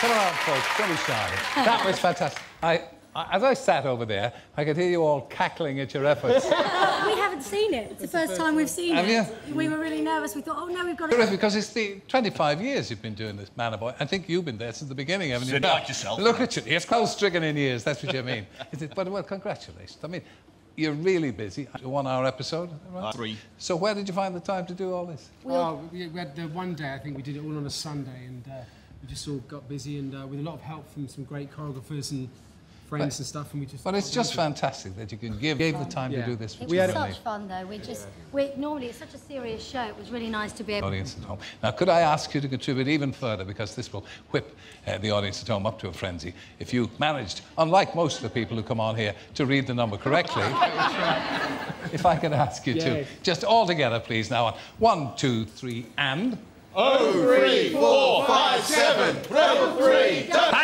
Come on, folks. Don't be shy. That was fantastic. I, I, as I sat over there, I could hear you all cackling at your efforts. we haven't seen it. It's the first time we've seen Have it. We were really nervous. We thought, oh no, we've got Terrific, it. because it's the 25 years you've been doing this, Manor Boy. I think you've been there since the beginning, haven't you? Sit like yourself. Look at you. You're close stricken in years. That's what you mean. Is it, but well, congratulations. I mean, you're really busy. A one-hour episode, right? Three. So where did you find the time to do all this? Oh, we, we had the one day, I think we did it all on a Sunday, and uh, we just all got busy, and uh, with a lot of help from some great choreographers and friends and stuff, and we just. But it's just fantastic that you can give, gave the time Yeah. to do this. It for was family. such fun, though. We just, we normally it's such a serious show. It was really nice to be able. audience at home. Now, could I ask you to contribute even further, because this will whip uh, the audience at home up to a frenzy, if you managed, unlike most of the people who come on here, to read the number correctly. if I could ask you to, just all together, please, now on one, two, three, and. Oh three, four, five, seven, treble three. You!